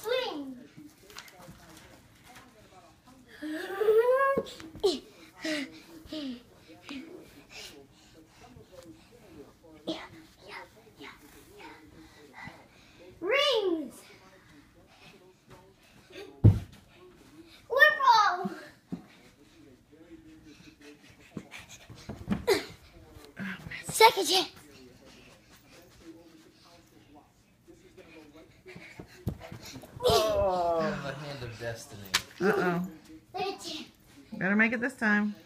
Swing. Second chance. Oh, the hand of destiny. Uh-oh. Better make it this time.